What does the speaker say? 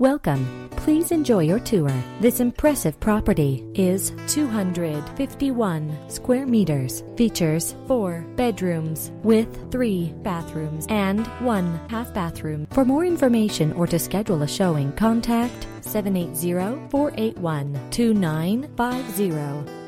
Welcome. Please enjoy your tour. This impressive property is 251 square meters. Features four bedrooms with three bathrooms and one half bathroom. For more information or to schedule a showing, contact 780 481 2950.